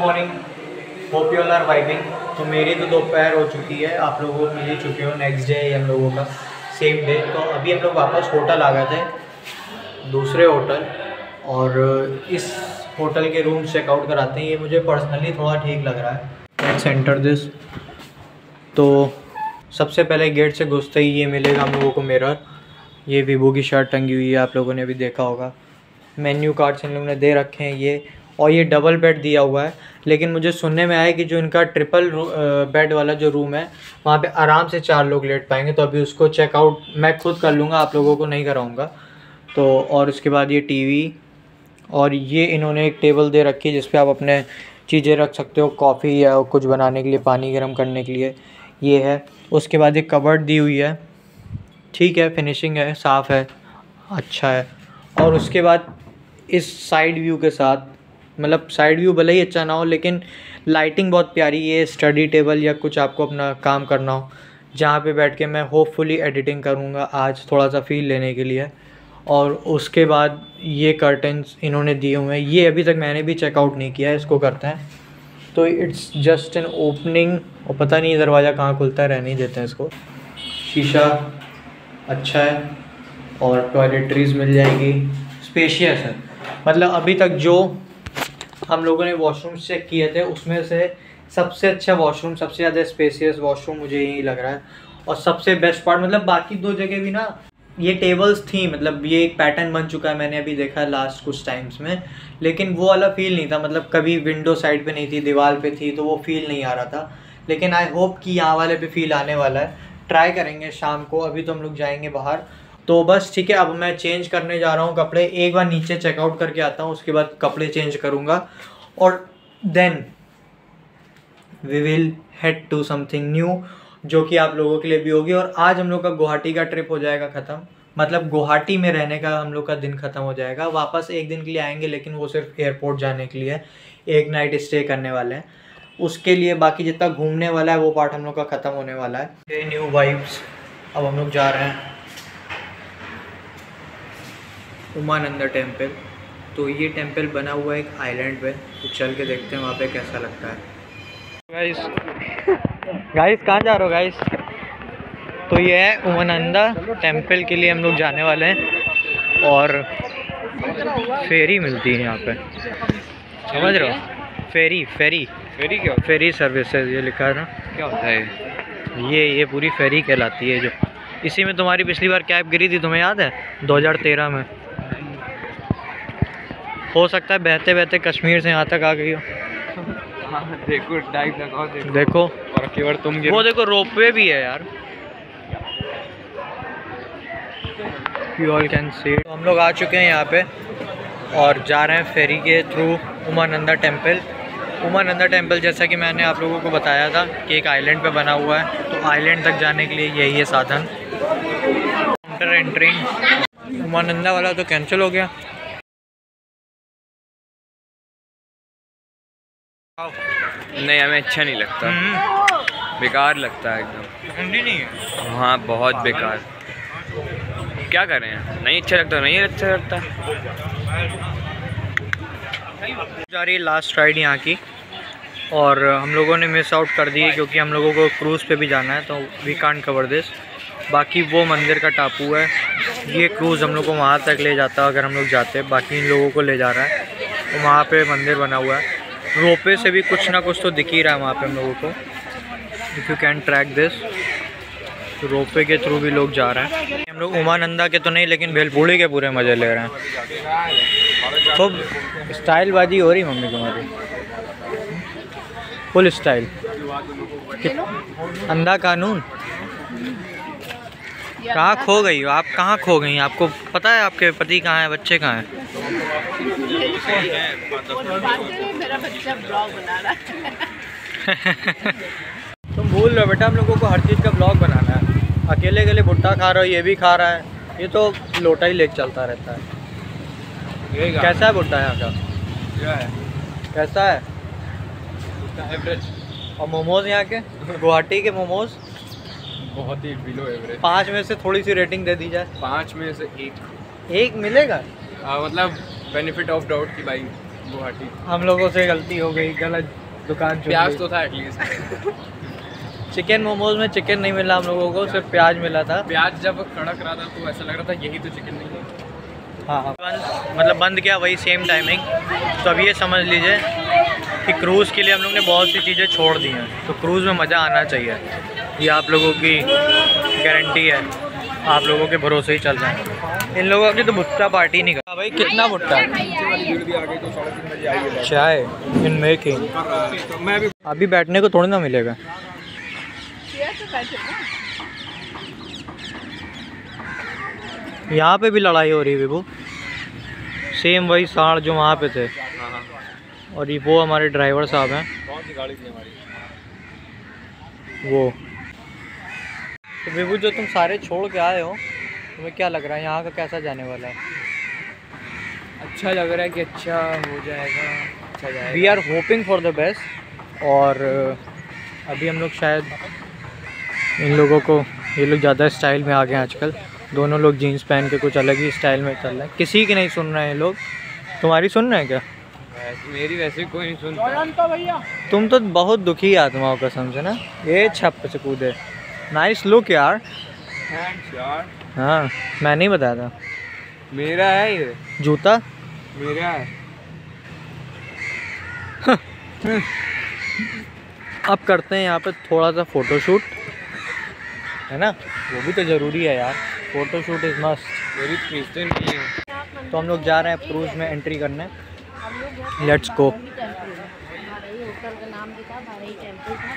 Morning hope you are vibing तो मेरी तो दोपहर हो चुकी है, आप लोगों को मिल ही चुके हो नेक्स्ट डे हम लोगों का सेम डे तो अभी हम लोग वापस होटल आ गए थे, दूसरे होटल और इस होटल के रूम चेकआउट कराते हैं, ये मुझे पर्सनली थोड़ा ठीक लग रहा है. लेट्स एंटर दिस तो सबसे पहले गेट से घुसते ही ये मिलेगा हम लोगों को मिरर ये वीवो की शर्ट टंगी हुई है, आप लोगों ने अभी देखा होगा. मेन्यू कार्ड्स इन लोगों ने दे रखे हैं, ये और ये डबल बेड दिया हुआ है। लेकिन मुझे सुनने में आया कि जो इनका ट्रिपल बेड वाला जो रूम है, वहाँ पे आराम से चार लोग लेट पाएँगे। तो अभी उसको चेकआउट मैं खुद कर लूँगा, आप लोगों को नहीं कराऊँगा। तो और उसके बाद ये टीवी और ये इन्होंने एक टेबल दे रखी है जिस आप अपने चीज़ें रख सकते हो कॉफ़ी या कुछ बनाने के लिए, पानी गर्म करने के लिए। ये है। उसके बाद एक कबर्ड दी हुई है। ठीक है फिनिशिंग है, साफ़ है अच्छा है। और उसके बाद इस साइड व्यू के साथ मतलब साइड व्यू भले ही अच्छा ना हो, लेकिन लाइटिंग बहुत प्यारी है स्टडी टेबल या कुछ आपको अपना काम करना हो, जहाँ पे बैठ के मैं होपफुली एडिटिंग करूँगा आज थोड़ा सा फील लेने के लिए। और उसके बाद ये कर्टन्स इन्होंने दिए हुए हैं। ये अभी तक मैंने भी चेकआउट नहीं किया है, इसको करते हैं। तो इट्स जस्ट एन ओपनिंग और पता नहीं दरवाज़ा कहाँ खुलता है, रहने देते हैं इसको। शीशा अच्छा है, और टॉयलेटरीज मिल जाएगी। स्पेशियस है। मतलब अभी तक जो हम लोगों ने वॉशरूम चेक किए थे, उसमें से सबसे अच्छा वॉशरूम सबसे ज़्यादा स्पेसियस वॉशरूम मुझे यही लग रहा है। और सबसे बेस्ट पार्ट मतलब बाकी दो जगह भी ना, ये टेबल्स थी मतलब ये एक पैटर्न बन चुका है, मैंने अभी देखा लास्ट कुछ टाइम्स में। लेकिन वो वाला फील नहीं था मतलब कभी विंडो साइड पे नहीं थी, दीवार पे थी तो वो फील नहीं आ रहा था। लेकिन आई होप कि यहाँ वाले पे फील आने वाला है। ट्राई करेंगे शाम को, अभी तो हम लोग जाएँगे बाहर। तो बस ठीक है, अब मैं चेंज करने जा रहा हूँ कपड़े। एक बार नीचे चेकआउट करके आता हूँ, उसके बाद कपड़े चेंज करूँगा। और then we will head to something new जो कि आप लोगों के लिए भी होगी। और आज हम लोग का गुवाहाटी का ट्रिप हो जाएगा ख़त्म। मतलब गुवाहाटी में रहने का हम लोग का दिन ख़त्म हो जाएगा। वापस एक दिन के लिए आएँगे, लेकिन वो सिर्फ़ एयरपोर्ट जाने के लिए। एक नाइट स्टे करने वाले हैं। उसके लिए बाकी जितना घूमने वाला है, वो पार्ट हम लोग का ख़त्म होने वाला है। न्यू वाइब्स अब हम लोग जा रहे हैं। उमानंदा टेंपल तो ये टेंपल बना हुआ है एक आइलैंड पे। तो चल के देखते हैं वहाँ पे कैसा लगता है। गाइस गाइस कहाँ जा रहे हो गाइस तो ये है उमानंदा टेंपल के लिए हम लोग जाने वाले हैं। और फेरी मिलती है यहाँ पे। समझ रहे हो? फेरी फेरी। फेरी क्या फेरी सर्विसेज़ ये लिखा है ना? क्या होता है ये? ये पूरी फेरी कहलाती है जो। इसी में तुम्हारी पिछली बार कैब गिरी थी तुम्हें याद है? 2013 में। हो सकता है बहते बहते कश्मीर से यहाँ तक आ गई हो। देखो डाइव लगाओ देखो। देखो। और केवल तुम वो देखो रोपवे भी है यार। यू ऑल कैन सी तो हम लोग आ चुके हैं यहाँ पे और जा रहे हैं फेरी के through Umananda temple Umananda temple जैसा कि मैंने आप लोगों को बताया था कि एक आइलैंड पे बना हुआ है। तो आइलैंड तक जाने के लिए यही है साधन। एंटर एंट्रिंग उमानंदा वाला तो कैंसिल हो गया। नहीं हमें अच्छा नहीं लगता। हम्म, बेकार लगता है एकदम। ठंडी नहीं है? हाँ बहुत बेकार। क्या करें नहीं अच्छा लगता नहीं अच्छा लगता। जा रही है लास्ट राइड यहाँ की। और हम लोगों ने मिस आउट कर दी है क्योंकि हम लोगों को क्रूज़ पे भी जाना है तो वी कांट कवर दिस बाकी वो मंदिर का टापू है। ये क्रूज़ हम लोग को वहाँ तक ले जाता है अगर हम लोग जाते हैं। बाकी इन लोगों को ले जा रहा है। तो वहाँ पे मंदिर बना हुआ है। रोपे से भी कुछ ना कुछ तो दिख ही रहा है वहाँ पे हम लोगों को। If you can track this rope के थ्रू भी लोग जा रहे हैं। हम लोग उमानंदा के तो नहीं, लेकिन भेलपूड़ी के पूरे मज़े ले रहे हैं। खूब स्टाइल बाजी हो रही मम्मी तुम्हारी। फुल स्टाइल अंधा कानून? कहाँ खो गई हो? आप कहाँ खो गई आपको पता है आपके पति कहाँ हैं बच्चे कहाँ हैं? तुम भूल रहे हो बेटा हम लोगों को हर चीज़ का ब्लॉग बनाना है। अकेले अकेले भुट्टा खा रहे हो ये भी खा रहा है। ये तो लोटा ही लेके चलता रहता है। कैसा है भुट्टा यहाँ का? कैसा है? एवरेज। और मोमोज यहाँ के? गुवाहाटी के मोमोज? बहुत ही बिलो एवरेज पाँच में से थोड़ी सी रेटिंग दे दी जाए। पाँच में से एक। एक मिलेगा? आ, मतलब बेनिफिट ऑफ़ डाउट की भाई गुवाहाटी। हम लोगों से गलती हो गई गलत दुकान प्याज तो था एटलीस्ट चिकन मोमोज में चिकन नहीं मिला हम लोगों को सिर्फ़ प्याज मिला था। प्याज जब कड़क रहा था तो ऐसा लग रहा था यही तो चिकन नहीं है। हाँ बंद मतलब बंद किया वही सेम टाइमिंग तो अब ये समझ लीजिए कि क्रूज़ के लिए हम लोग ने बहुत सी चीज़ें छोड़ दी हैं। तो क्रूज़ में मज़ा आना चाहिए। ये आप लोगों की गारंटी है। आप लोगों के भरोसे ही चल रहे हैं। इन लोगों की तो भुट्टा पार्टी नहीं कर भाई कितना भुट्टा? चाय इन मेकिंग तो मैं भी अभी बैठने को थोड़ी ना मिलेगा। यहाँ पे भी लड़ाई हो रही है विभू। सेम वही साढ़ जो वहाँ पे थे। हाँ हाँ और ये वो हमारे ड्राइवर साहब हैं। कौन सी गाड़ी थी हमारी? वो। तो विभू जो तुम सारे छोड़ के आए हो तुम्हें क्या लग रहा है यहाँ का कैसा जाने वाला है? अच्छा लग रहा है कि अच्छा हो जाएगा अच्छा जाएगा। We are hoping for the best और अभी हम लोग शायद इन लोगों को ये लोग ज़्यादा स्टाइल में आ गए हैं आजकल। दोनों लोग जीन्स पहन के कुछ अलग ही स्टाइल में चल रहे हैं। किसी की नहीं सुन रहे हैं ये लोग। तुम्हारी सुन रहे हैं क्या? मेरी वैसे कोई नहीं सुनता। तुम तो बहुत दुखी आत्माओं का समझे ना। ये छप से कूदे नाइस लुक यार थैंक्स यार हाँ मैं नहीं बताया था। मेरा है ये। जूता? मेरा है। अब करते हैं यहाँ पे थोड़ा सा फ़ोटोशूट है ना? वो भी तो ज़रूरी है यार। फ़ोटोशूट इज़ मस्ट मेरी खींचते नहीं है। तो हम लोग जा रहे हैं क्रूज़ में एंट्री करने। लेट्स गो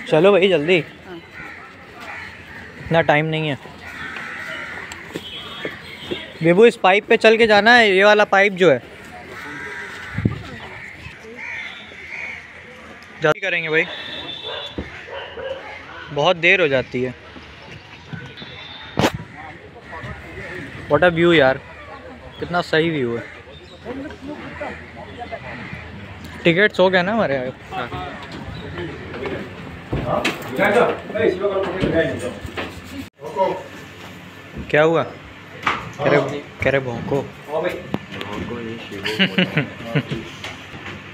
चलो भाई जल्दी। इतना टाइम नहीं है। विभू इस पाइप पे चल के जाना है, ये वाला पाइप जो है। जल्दी करेंगे भाई। बहुत देर हो जाती है। व्हाट अ व्यू यार। कितना सही व्यू है। टिकट्स हो गए ना हमारे हाँ। क्या हुआ? कह रहे कह रहे भौंको।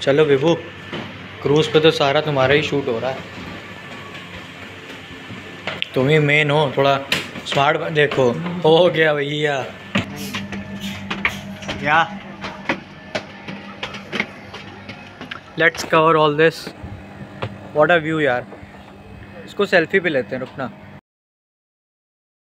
चलो विभू क्रूज पे तो सारा तुम्हारा ही शूट हो रहा है। तुम ही मेन हो थोड़ा स्मार्ट देखो हो गया भैया। या let's cover all this what a view यार। इसको सेल्फी पे लेते हैं रुकना।